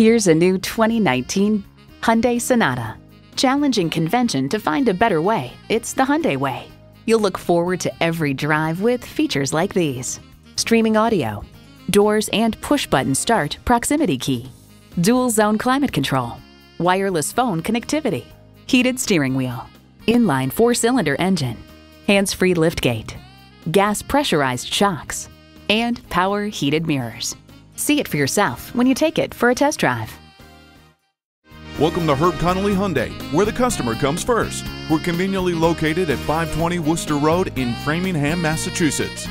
Here's a new 2019 Hyundai Sonata. Challenging convention to find a better way, it's the Hyundai way. You'll look forward to every drive with features like these. Streaming audio, doors and push-button start proximity key, dual zone climate control, wireless phone connectivity, heated steering wheel, inline four-cylinder engine, hands-free liftgate, gas pressurized shocks, and power heated mirrors. See it for yourself when you take it for a test drive. Welcome to Herb Connolly Hyundai, where the customer comes first. We're conveniently located at 520 Worcester Road in Framingham, Massachusetts.